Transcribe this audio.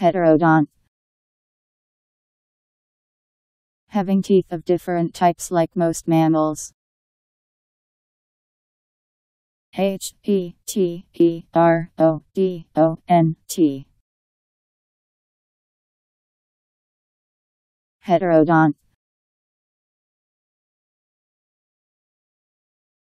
Heterodont. Having teeth of different types like most mammals. H E T E R O D O N T. Heterodont.